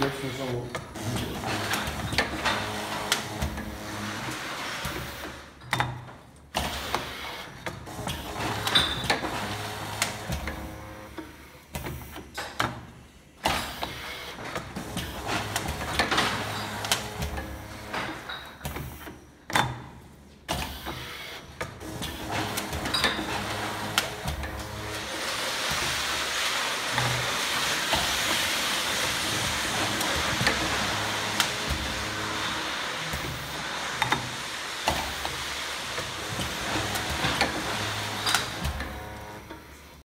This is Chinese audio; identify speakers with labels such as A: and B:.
A: Yes.